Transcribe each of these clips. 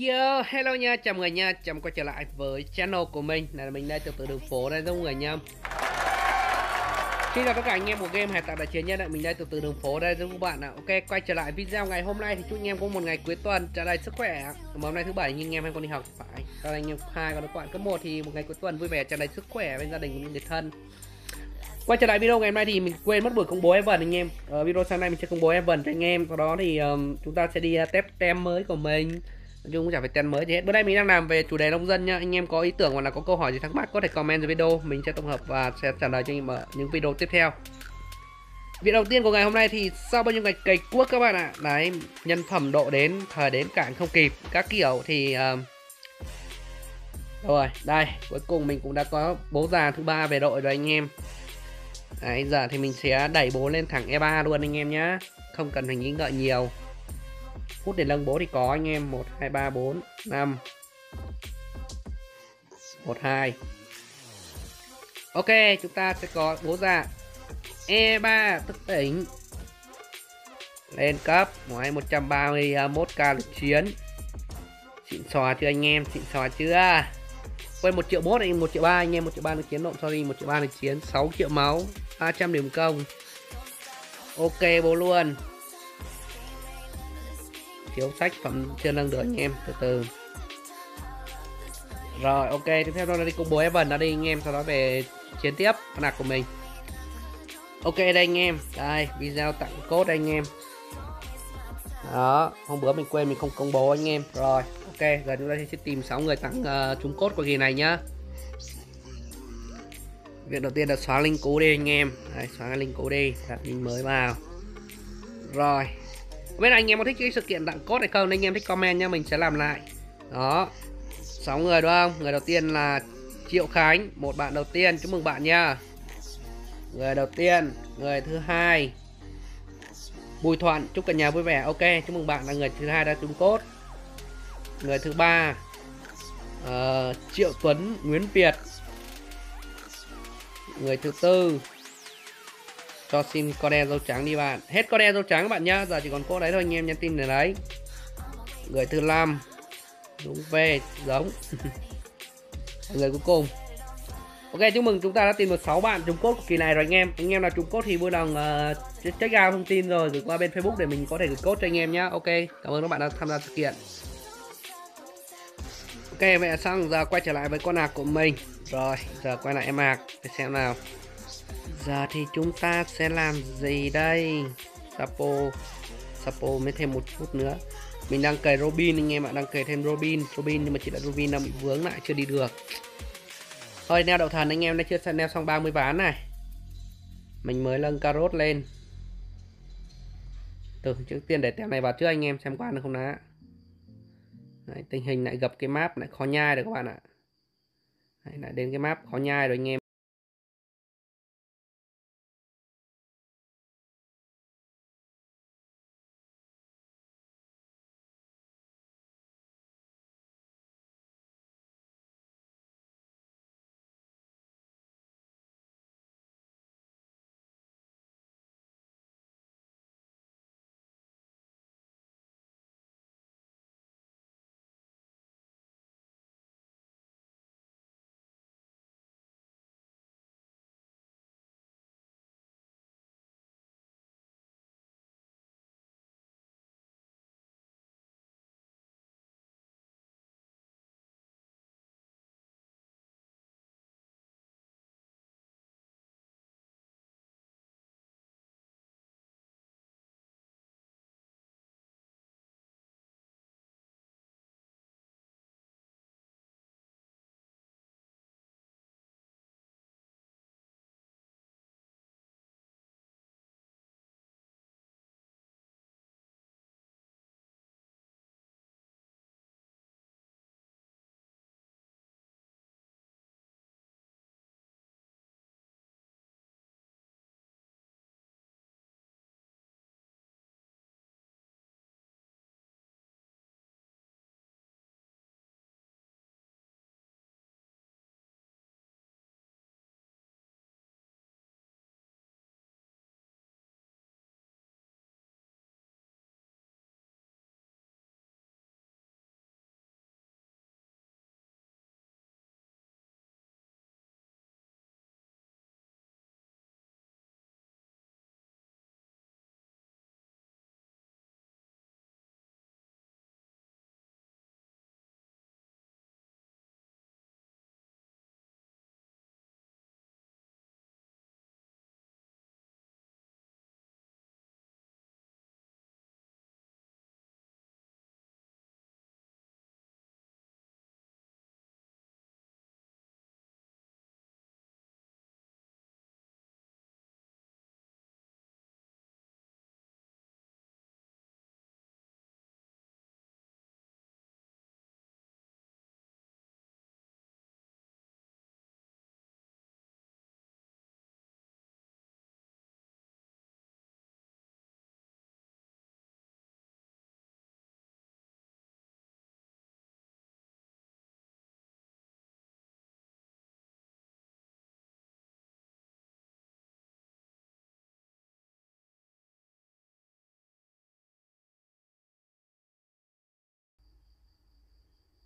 Yo hello nha, chào mọi người nha, chào mừng quay trở lại với channel của mình. Này là mình đây từ từ đường phố đây đúng người nha? Xin chào tất cả anh em của game Hải tạc Đại Chiến nha, mình đây từ từ đường phố đây đúng các bạn ạ? Ok, quay trở lại video ngày hôm nay thì chúc anh em có một ngày cuối tuần tràn đầy sức khỏe Mà hôm nay thứ bảy nhưng anh em hay còn đi học phải. Còn anh em hai còn các bạn cấp một thì một ngày cuối tuần vui vẻ tràn đầy sức khỏe bên gia đình cũng người thân. Quay trở lại video ngày hôm nay thì mình quên mất buổi công bố Evan anh em. Ở video sáng nay mình sẽ công bố Evan cho anh em Sau đó thì um, chúng ta sẽ đi uh, test tem mới của mình. Nói chung cũng chả phải tem mới gì hết. Bữa nay mình đang làm về chủ đề nông dân nha Anh em có ý tưởng hoặc là có câu hỏi gì thắc mắc có thể comment dưới video. Mình sẽ tổng hợp và sẽ trả lời cho anh em ở những video tiếp theo. Việc đầu tiên của ngày hôm nay thì sau bao nhiêu ngày cày cuốc các bạn ạ? Đấy, nhân phẩm độ đến, thời đến cản không kịp. Các kiểu thì uh, Rồi, đây, cuối cùng mình cũng đã có bố già thứ ba về đội rồi anh em. Đấy, giờ thì mình sẽ đẩy bố lên thẳng E3 luôn anh em nhá. Không cần phải nghĩ ngợi nhiều. Phút để lân bố thì có anh em. 1, 2, 3, 4, 5 1, 2 Ok, chúng ta sẽ có bố ra e E3 thức tỉnh. Lên cấp. Ngoài 131k à, lực chiến. Xịn xòa chưa anh em, xịn xòa chưa? Quên 1 triệu mốt anh 1 triệu 3 anh em 1 triệu 3 lực chiến lộn sorry 1 triệu 3 lực chiến 6 triệu máu 300 điểm công. Ok bố luôn. Thiếu sách phẩm chưa nâng được anh em. Từ từ. Rồi ok tiếp theo đó là đi công bố Evan. Đã đi anh em Sau đó về chiến tiếp con nạc của mình. Ok đây anh em. Đây video tặng cốt anh em. Đó Hôm bữa mình quên mình không công bố anh em. Rồi ok giờ chúng ta sẽ tìm 6 người tặng ờ, uh, cốt của kỳ này nhá. Việc đầu tiên là xóa link cũ đi anh em. Đấy, xóa link cũ đi đặt link mới vào. Rồi bên anh em có thích cái sự kiện tặng cốt này không? Anh em thích comment nha mình sẽ làm lại. Đó. 6 người đúng không? Người đầu tiên là Triệu Khánh một bạn đầu tiên. Chúc mừng bạn nha người đầu tiên người thứ hai Bùi Thuận. Chúc cả nhà vui vẻ ok. Chúc mừng bạn là người thứ hai đã trúng cốt. Người thứ ba uh, Triệu Tuấn Nguyễn Việt. Người thứ tư cho xin con đen dâu trắng đi bạn. Hết con đen dâu trắng các bạn nhá. Giờ chỉ còn cô đấy thôi anh em nhắn tin để đấy. Người thứ năm đúng về giống. Người cuối cùng. Ok chúc mừng chúng ta đã tìm được 6 bạn trúng cốt của kỳ này rồi anh em. Anh em nào trúng cốt thì vui lòng uh, check out thông tin rồi gửi qua bên facebook để mình có thể gửi cốt cho anh em nhá. Ok cảm ơn các bạn đã tham gia sự kiện. Ok vậy là xong giờ quay trở lại với con nạc của mình. Rồi giờ quay lại em mạc để xem nào giờ thì chúng ta sẽ làm gì đây? Sapo sapo mới thêm một chút nữa. Mình đang cày robin anh em ạ đang cày thêm robin. Robin nhưng mà chỉ là robin đang bị vướng lại chưa đi được. Thôi neo đậu thần anh em đã chưa neo xong 30 ván này. Mình mới nâng carrot lên. Từ trước tiên để tem này vào trước anh em xem qua được không đã? Đấy, tình hình lại gặp cái map lại khó nhai được các bạn ạ. Đấy, lại đến cái map khó nhai rồi anh em.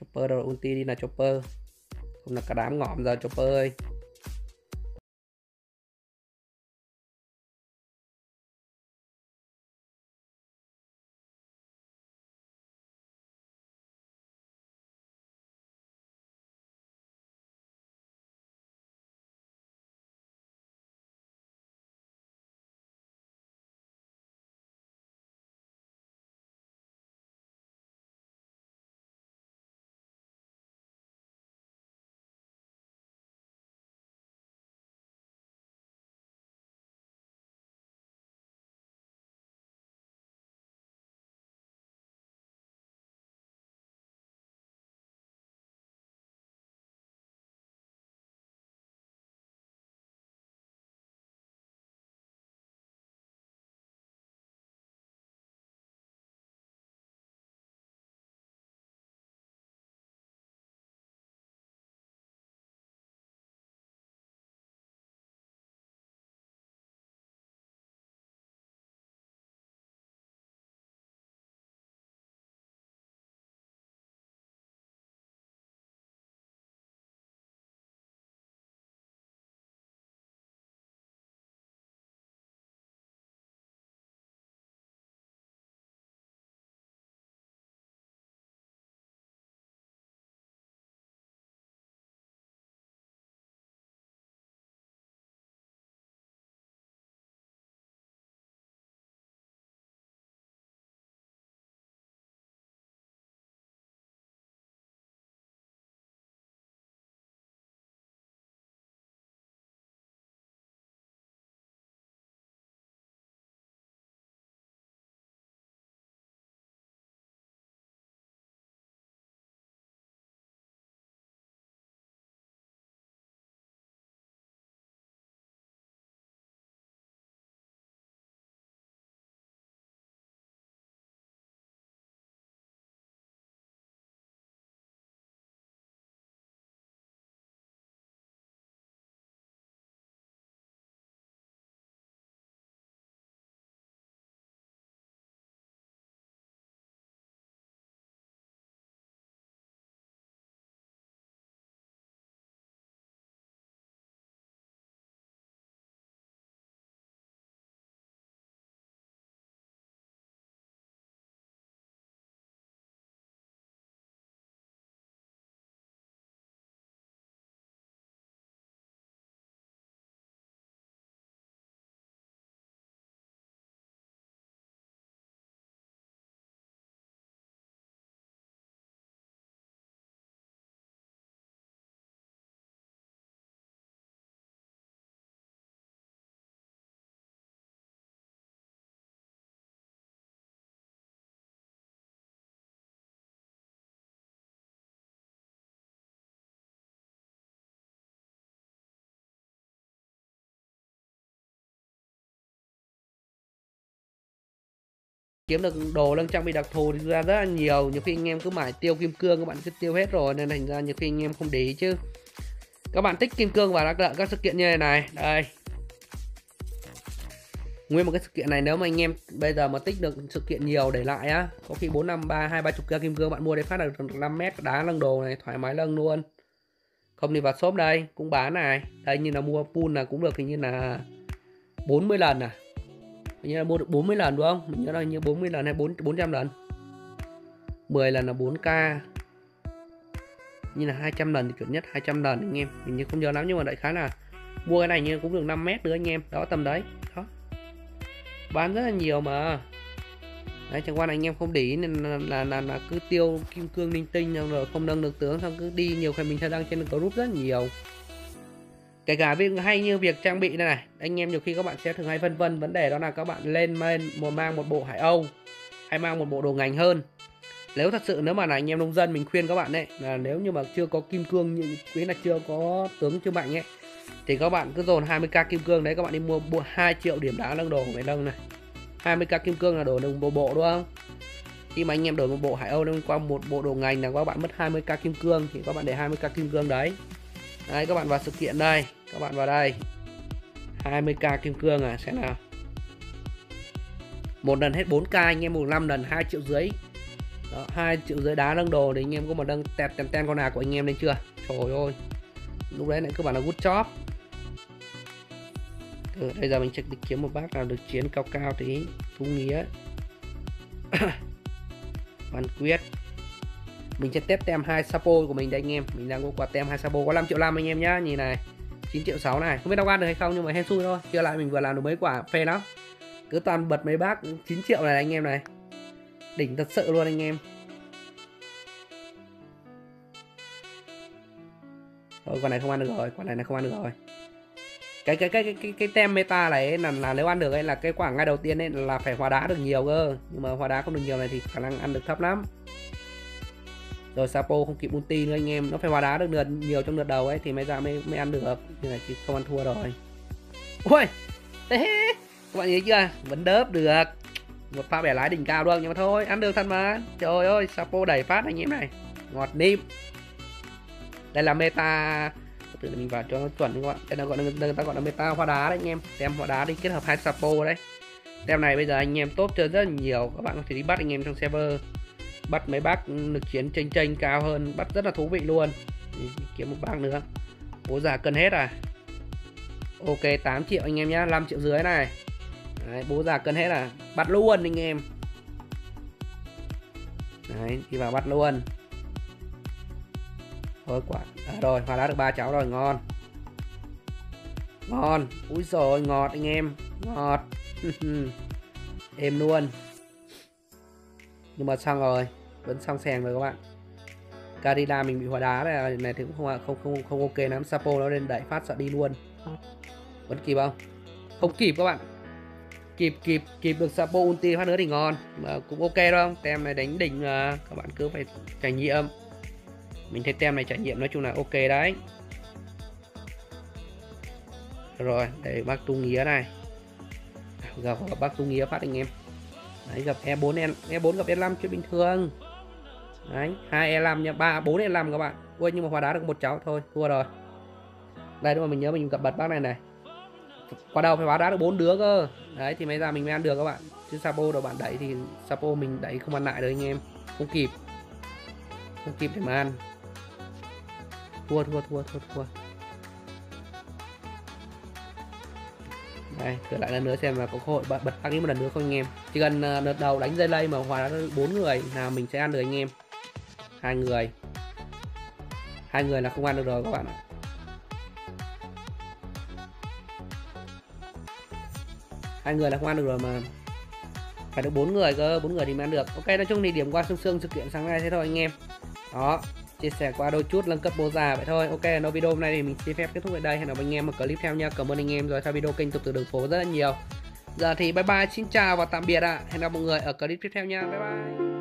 Chopper đâu ulti đi là chopper. Không là cả đám ngỏm giờ chopper ơi. Kiếm được đồ lân trang bị đặc thù thì ra rất là nhiều. Nhiều khi anh em cứ mãi tiêu kim cương, các bạn cứ tiêu hết rồi, nên thành ra nhiều khi anh em không để ý chứ. Các bạn tích kim cương và đắc đợi các sự kiện như này này. Đây. Nguyên một cái sự kiện này nếu mà anh em bây giờ mà tích được sự kiện nhiều để lại á, có khi bốn năm, ba, hai, ba chục kim cương bạn mua để phát được 5 mét đá lân đồ này, thoải mái lân luôn. Không đi vào shop đây, cũng bán này. Đây như là mua pool là cũng được hình như là 40 lần à hình như là mua được 40 lần đúng không? Mình nhớ là như 40 lần hay 4 400 lần. 10 lần là 4k như là 200 lần thì chuẩn nhất 200 lần anh em. Mình như không nhớ lắm nhưng mà đại khái là mua cái này như cũng được 5 mét nữa anh em. Đó tầm đấy. Đó. Bán rất là nhiều mà. Đấy chẳng qua là anh em không để ý nên là là, là, là cứ tiêu kim cương linh tinh rồi không nâng được tướng xong cứ đi nhiều khi mình sẽ đăng trên group rất nhiều kể cả việc hay như việc trang bị này này, anh em nhiều khi các bạn sẽ thường hay phân vân, vấn đề đó là các bạn lên men một mang một bộ hải âu, hay mang một bộ đồ ngành hơn. Nếu thật sự nếu mà là anh em nông dân, mình khuyên các bạn đấy là nếu như mà chưa có kim cương như, quý là chưa có tướng, chưa mạnh ấy, thì các bạn cứ dồn 20k kim cương đấy, các bạn đi mua bộ 2 triệu điểm đá nâng đồ của nâng này. 20k kim cương là đồ được bộ bộ, đúng không? Khi mà anh em đổi một bộ hải âu lên qua một bộ đồ ngành là các bạn mất 20k kim cương, thì các bạn để 20k kim cương đấy đấy các bạn vào sự kiện đây. Các bạn vào đây. 20k kim cương à sẽ nào. Một lần hết 4k anh em một năm lần 2 triệu dưới đó hai triệu rưỡi đá nâng đồ thì anh em có một nâng tẹt tèn ten con nào của anh em lên chưa? Trời ơi. Lúc đấy lại cứ bảo là good job. Ờ, ừ, bây giờ mình check đi kiếm một bác nào được chiến cao cao tí. Thú nghĩa. Văn quyết mình sẽ test tem hai sapo của mình đây anh em. Mình đang có quà tem hai sapo có 5 triệu 5 anh em nhá. Nhìn này 9 triệu 6 này. Không biết đau ăn được hay không nhưng mà hên xui thôi. Chưa lại mình vừa làm được mấy quả phê lắm. Cứ toàn bật mấy bác 9 triệu này anh em này. Đỉnh thật sự luôn anh em. Thôi quả này không ăn được rồi, quả này là không ăn được rồi. Cái cái cái cái cái, cái tem meta này là là nếu ăn được ấy là cái quả ngay đầu tiên ấy là phải hóa đá được nhiều cơ. Nhưng mà hóa đá không được nhiều này thì khả năng ăn được thấp lắm. Rồi Sapo không kịp multi nữa anh em, nó phải hóa đá được lượt nhiều trong lượt đầu ấy thì mới ra mới mới ăn được. Như này chứ không ăn thua rồi. ui, Thế các bạn thấy chưa? Vẫn đớp được. Một pha bẻ lái đỉnh cao luôn nhưng mà thôi, ăn được thật mà. Trời ơi, Sapo đẩy phát anh em này. Ngọt nim đây là meta từ mình vào cho nó chuẩn các bạn đây là gọi là người ta gọi là meta hoa đá đấy anh em tem hoa đá đi kết hợp hai sapo đấy tem này bây giờ anh em tốt chơi rất là nhiều các bạn có thể đi bắt anh em trong server bắt mấy bác lực chiến tranh tranh cao hơn bắt rất là thú vị luôn. Kiếm một bác nữa. Bố già cân hết à? Ok 8 triệu anh em nhá 5 triệu dưới này. Đấy, bố già cân hết à? Bắt luôn anh em. Đấy đi vào bắt luôn. Thôi quả à, rồi hòa đã được ba cháu rồi ngon. Ngon. Úi rồi ngọt anh em ngọt. Êm luôn nhưng mà xong rồi vẫn xong sèn rồi các bạn. Carina mình bị hóa đá này, à, này thì cũng không không không không ok lắm. Sapo nó lên đẩy phát sợ đi luôn. Vẫn kịp không? Không kịp các bạn. Kịp kịp kịp được Sapo ulti phát nữa thì ngon. Mà cũng ok đúng không tem này đánh đỉnh mà các bạn cứ phải trải nghiệm. Mình thấy tem này trải nghiệm nói chung là ok đấy. Rồi để bác tung nghĩa này. Gặp bác tung nghĩa phát anh em đấy, gặp E4 E4 e gặp E5 chuyện bình thường. Đấy, hai E5 nha, ba, bốn E5 các bạn. Ui, nhưng mà hòa đá được một cháu, thôi, thua rồi. Đây, đúng mà mình nhớ mình gặp bật bác này này. Qua đầu phải hóa đá được bốn đứa cơ. Đấy, thì mới ra mình mới ăn được các bạn. Chứ sapo đầu bạn đẩy thì sapo mình đẩy không ăn lại được anh em. Không kịp. Không kịp để mà ăn. Thua thua thua thua thua. Đây trở lại lần nữa xem là có cơ hội bật bật tăng một lần nữa không anh em. Chỉ cần ờ, đợt đầu đánh dây lây mà hòa bốn người là mình sẽ ăn được anh em. Hai người. Hai người là không ăn được rồi các bạn ạ. Hai người là không ăn được rồi mà phải được bốn người cơ, bốn người thì mới ăn được. Ok, nói chung thì điểm qua xương xương sự kiện sáng nay thế thôi anh em. Đó chia sẻ qua đôi chút nâng cấp bố già vậy thôi. Ok nó video hôm nay thì mình xin phép kết thúc ở đây. Hẹn gặp anh em ở clip theo nha. Cảm ơn anh em rồi. Theo video kênh tục từ đường phố rất là nhiều. Giờ thì bye bye, xin chào và tạm biệt ạ. À. hẹn gặp mọi người ở clip tiếp theo nha. Bye bye.